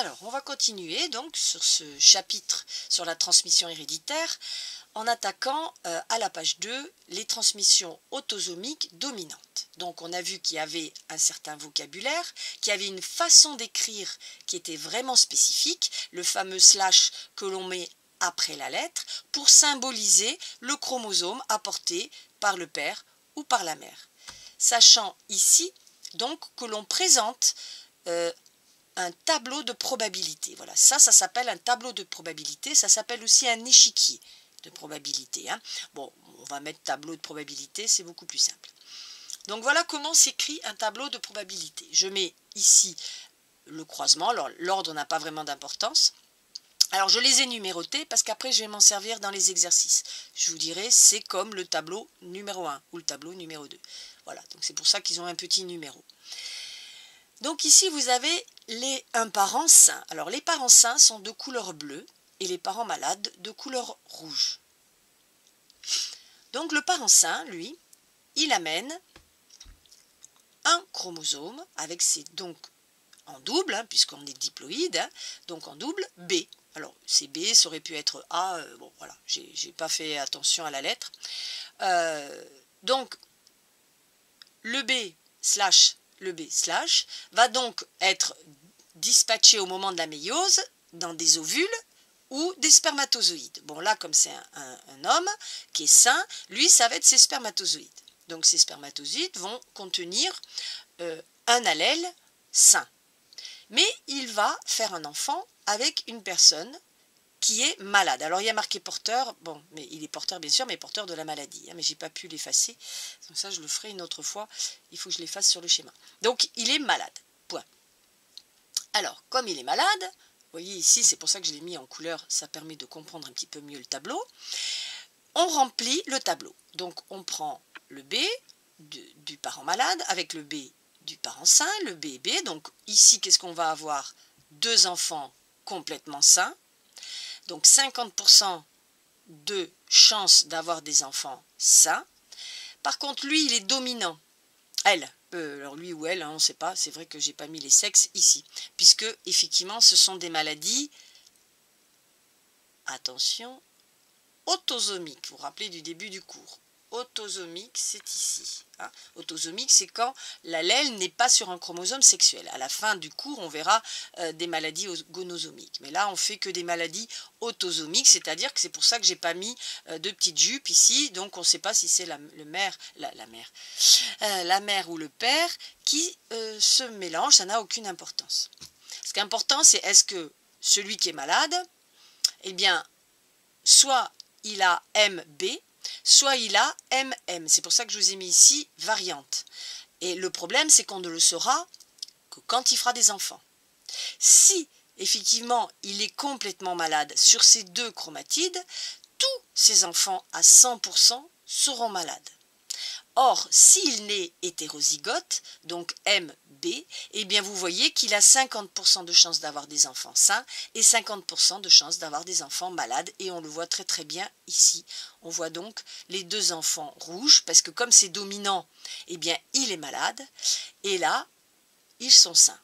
Alors, on va continuer donc sur ce chapitre sur la transmission héréditaire en attaquant euh, à la page 2 les transmissions autosomiques dominantes. Donc on a vu qu'il y avait un certain vocabulaire, qu'il y avait une façon d'écrire qui était vraiment spécifique, le fameux slash que l'on met après la lettre, pour symboliser le chromosome apporté par le père ou par la mère. Sachant ici donc que l'on présente euh, un tableau de probabilité. Voilà, ça, ça s'appelle un tableau de probabilité, ça s'appelle aussi un échiquier de probabilité. Hein. Bon, on va mettre tableau de probabilité, c'est beaucoup plus simple. Donc voilà comment s'écrit un tableau de probabilité. Je mets ici le croisement, l'ordre n'a pas vraiment d'importance. Alors je les ai numérotés parce qu'après je vais m'en servir dans les exercices. Je vous dirai c'est comme le tableau numéro 1 ou le tableau numéro 2. Voilà, donc c'est pour ça qu'ils ont un petit numéro. Donc ici vous avez les un parent. Alors les parents sains sont de couleur bleue et les parents malades de couleur rouge. Donc le parent sain, lui, il amène un chromosome avec ses donc en double, hein, puisqu'on est diploïde, hein, donc en double, B. Alors, c'est B, ça aurait pu être A, euh, bon voilà, j'ai pas fait attention à la lettre. Euh, donc, le B slash le B slash va donc être dispatché au moment de la méiose dans des ovules ou des spermatozoïdes. Bon, là, comme c'est un, homme qui est sain, lui, ça va être ses spermatozoïdes. Donc, ces spermatozoïdes vont contenir euh, un allèle sain. Mais il va faire un enfant avec une personne qui est malade. Alors il y a marqué porteur, bon, mais il est porteur bien sûr, mais porteur de la maladie. Hein, mais j'ai pas pu l'effacer. Donc ça, je le ferai une autre fois. Il faut que je l'efface sur le schéma. Donc il est malade. Point. Alors, comme il est malade, vous voyez ici, c'est pour ça que je l'ai mis en couleur, ça permet de comprendre un petit peu mieux le tableau. On remplit le tableau. Donc on prend le B du parent malade avec le B du parent sain, le B et B. Donc ici, qu'est-ce qu'on va avoir? Deux enfants complètement sains. Donc 50% de chance d'avoir des enfants sains. Par contre, lui, il est dominant. Elle, euh, alors lui ou elle, hein, on ne sait pas, c'est vrai que j'ai pas mis les sexes ici, puisque effectivement ce sont des maladies, attention, autosomiques, vous vous rappelez du début du cours, autosomique, c'est ici. Hein. Autosomique, c'est quand l'allèle n'est pas sur un chromosome sexuel. À la fin du cours, on verra euh, des maladies gonosomiques. Mais là, on fait que des maladies autosomiques, c'est-à-dire que c'est pour ça que j'ai pas mis euh, de petites jupes ici. Donc, on ne sait pas si c'est la, le euh, mère ou le père qui se mélange. Ça n'a aucune importance. Ce qui est important, c'est est-ce que celui qui est malade, eh bien, soit il a MB, soit il a MM. C'est pour ça que je vous ai mis ici variante. Et le problème, c'est qu'on ne le saura que quand il fera des enfants. Si effectivement il est complètement malade sur ces deux chromatides, tous ces enfants à 100% seront malades. Or, s'il naît hétérozygote, donc MB, eh bien vous voyez qu'il a 50% de chances d'avoir des enfants sains et 50% de chances d'avoir des enfants malades. Et on le voit très très bien ici. On voit donc les deux enfants rouges, parce que comme c'est dominant, eh bien il est malade. Et là, ils sont sains.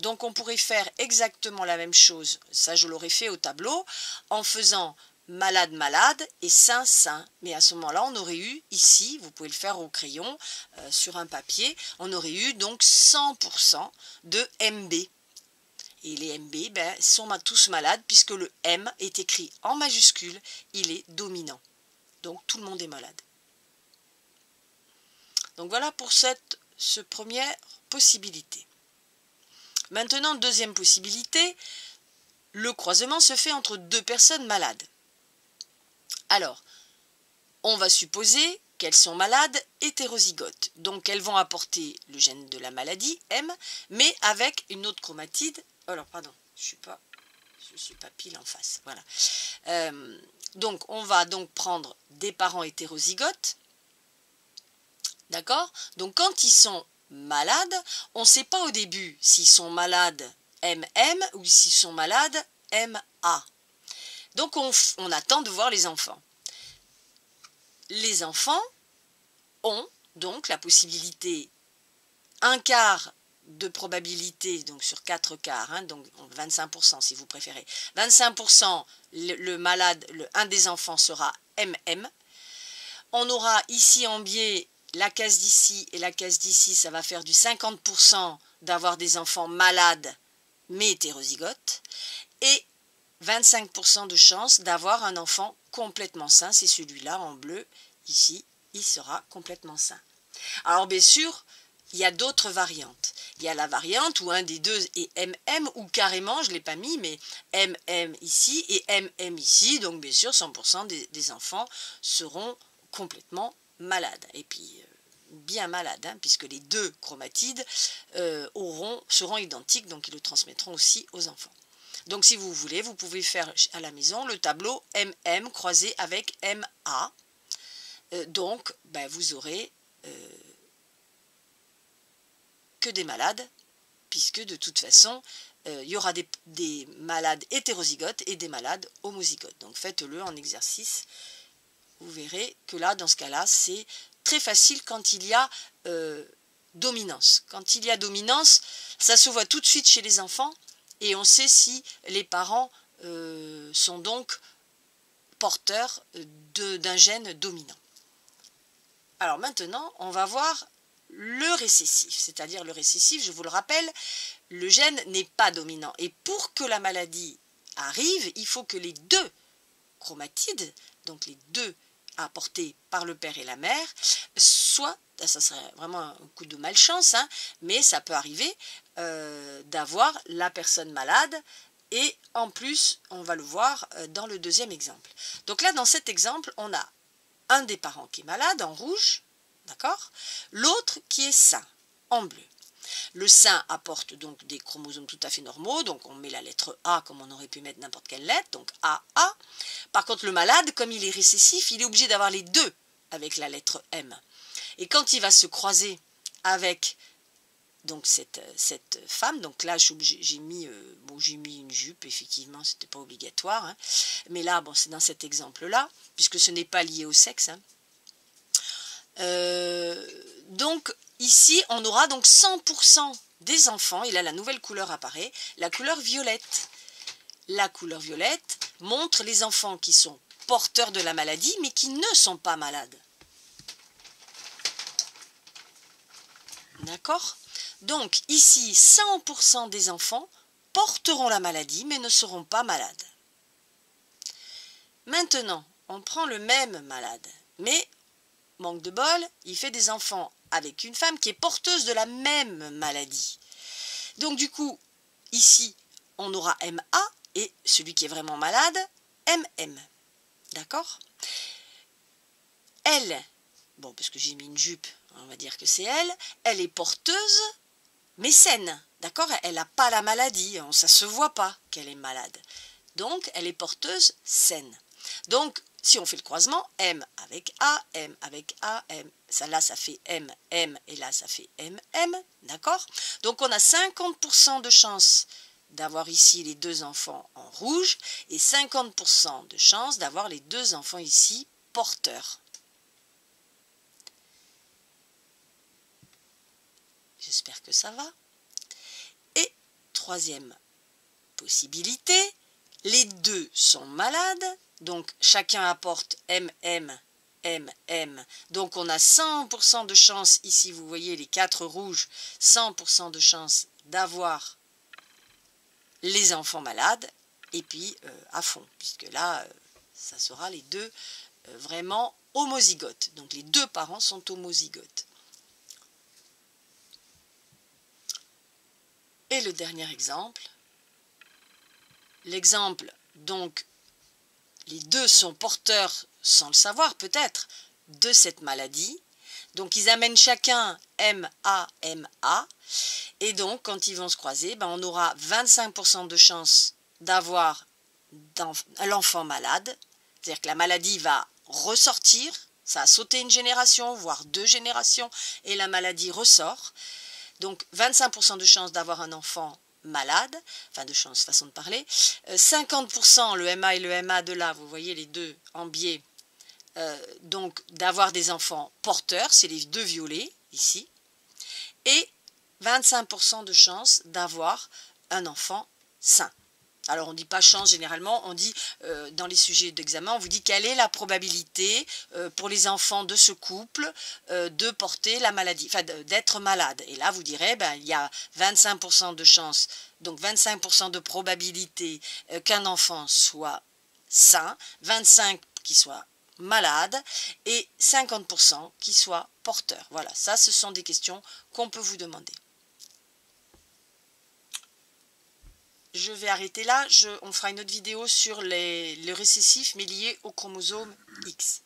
Donc on pourrait faire exactement la même chose, ça je l'aurais fait au tableau, en faisant malade, malade et sain, sain. Mais à ce moment-là, on aurait eu ici, vous pouvez le faire au crayon, euh, sur un papier, on aurait eu donc 100% de MB. Et les MB ben, sont tous malades puisque le M est écrit en majuscule, il est dominant. Donc tout le monde est malade. Donc voilà pour cette, première possibilité. Maintenant, deuxième possibilité, le croisement se fait entre deux personnes malades. Alors, on va supposer qu'elles sont malades hétérozygotes. Donc elles vont apporter le gène de la maladie, M, mais avec une autre chromatide. Alors, pardon, je suis suis pas pile en face. Voilà. Euh, donc on va donc prendre des parents hétérozygotes. D'accord? Donc quand ils sont malades, on ne sait pas au début s'ils sont malades MM ou s'ils sont malades MA. Donc on, attend de voir les enfants. Les enfants ont donc la possibilité un quart de probabilité, donc sur 4 quarts, hein, donc 25% si vous préférez. 25%, le, malade, un des enfants sera MM. On aura ici en biais la case d'ici et la case d'ici, ça va faire du 50% d'avoir des enfants malades mais hétérozygotes. Et 25% de chance d'avoir un enfant complètement sain, c'est celui-là en bleu, ici, il sera complètement sain. Alors bien sûr, il y a d'autres variantes. Il y a la variante où un des deux est MM ou carrément, je ne l'ai pas mis, mais MM ici et MM ici. Donc bien sûr, 100% des, enfants seront complètement malades. Et puis euh, bien malades, hein, puisque les deux chromatides euh, seront identiques, donc ils le transmettront aussi aux enfants. Donc si vous voulez, vous pouvez faire à la maison le tableau MM croisé avec MA. Euh, donc ben, vous aurez que des malades, puisque de toute façon, euh, il y aura des, malades hétérozygotes et des malades homozygotes. Donc faites-le en exercice. Vous verrez que là, dans ce cas-là, c'est très facile quand il y a euh, dominance. Quand il y a dominance, ça se voit tout de suite chez les enfants et on sait si les parents euh, sont donc porteurs d'un gène dominant. Alors maintenant, on va voir le récessif. C'est-à-dire le récessif, je vous le rappelle, le gène n'est pas dominant. Et pour que la maladie arrive, il faut que les deux chromatides, donc les deux apportés par le père et la mère, soient, ça serait vraiment un coup de malchance, hein, mais ça peut arriver euh, d'avoir la personne malade et en plus, on va le voir euh, dans le deuxième exemple. Donc là, dans cet exemple, on a un des parents qui est malade en rouge, D'accord L'autre qui est sain, en bleu. Le sain apporte donc des chromosomes tout à fait normaux, donc on met la lettre A comme on aurait pu mettre n'importe quelle lettre, donc A, A. Par contre, le malade, comme il est récessif, il est obligé d'avoir les deux avec la lettre M. Et quand il va se croiser avec donc cette, cette femme, donc là j'ai mis, euh, mis une jupe, effectivement, c'était pas obligatoire, hein. mais là, bon, c'est dans cet exemple-là, puisque ce n'est pas lié au sexe, hein. Euh, donc ici, on aura donc 100% des enfants, et là la nouvelle couleur apparaît, la couleur violette. La couleur violette montre les enfants qui sont porteurs de la maladie, mais qui ne sont pas malades. D'accord? Donc ici, 100% des enfants porteront la maladie, mais ne seront pas malades. Maintenant, on prend le même malade, mais manque de bol, il fait des enfants avec une femme qui est porteuse de la même maladie. Donc du coup, ici, on aura MA et celui qui est vraiment malade, MM. D'accord? Elle, bon, parce que j'ai mis une jupe, on va dire que c'est elle, elle est porteuse, mais saine. D'accord? Elle n'a pas la maladie, ça ne se voit pas qu'elle est malade. Donc, elle est porteuse saine. Donc, si on fait le croisement, M avec A, M avec A, M, ça là ça fait M, M, et là ça fait M, M, d'accord? Donc on a 50% de chance d'avoir ici les deux enfants en rouge et 50% de chance d'avoir les deux enfants ici porteurs. J'espère que ça va. Et troisième possibilité, les deux sont malades, donc chacun apporte MM, MM. Donc on a 100% de chance, ici vous voyez les quatre rouges, 100% de chance d'avoir les enfants malades, et puis euh, à fond, puisque là, euh, ça sera les deux euh, vraiment homozygotes. Donc les deux parents sont homozygotes. Et le dernier exemple, l'exemple donc les deux sont porteurs, sans le savoir peut-être, de cette maladie. Donc ils amènent chacun MA, MA. Et donc quand ils vont se croiser, ben, on aura 25% de chance d'avoir l'enfant malade. C'est-à-dire que la maladie va ressortir, ça a sauté une génération, voire deux générations, et la maladie ressort. Donc 25% de chance d'avoir un enfant malade, enfin de chance, façon de parler. 50% euh, le MA et le MA de là, vous voyez les deux en biais, euh, donc d'avoir des enfants porteurs, c'est les deux violets ici. Et 25% de chance d'avoir un enfant sain. Alors on ne dit pas chance généralement, on dit euh, dans les sujets d'examen, on vous dit quelle est la probabilité euh, pour les enfants de ce couple euh, de porter la maladie, d'être malade. Et là vous direz, ben, il y a 25% de chance, donc 25% de probabilité qu'un enfant soit sain, 25 qui soit malade et 50% qui soit porteur. Voilà, ça ce sont des questions qu'on peut vous demander. Je vais arrêter là. on fera une autre vidéo sur les, le récessif, mais lié au chromosome X.